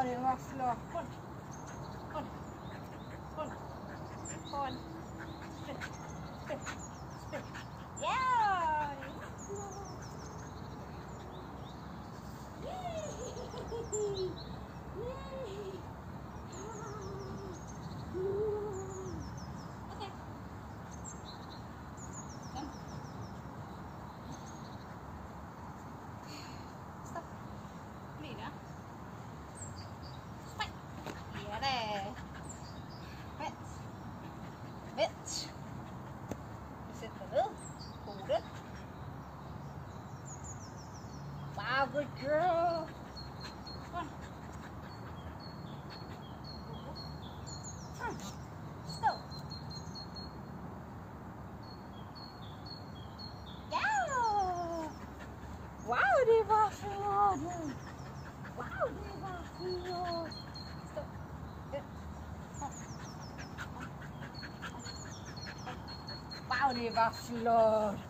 Down in rough floor. Pull. Pull. Pull. Pull. Pull. Vent. Sæt dig ned. Hovedet. Wow, good girl. Stå. Ja. Wow, det var flot. Wow, det var flot. Wow, det var flot.